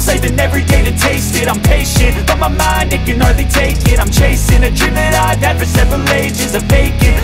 I'm saving every day to taste it. I'm patient, but my mind, it can hardly take it. I'm chasing a dream that I've had for several ages A vacant,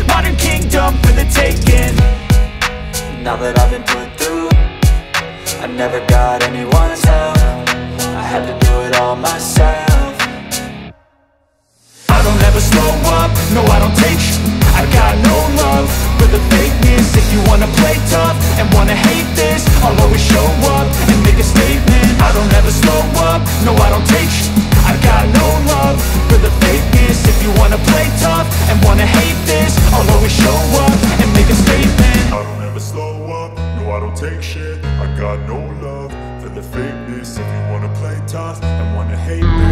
fake shit. I got no love for the fakeness. If you wanna play tough and wanna hate me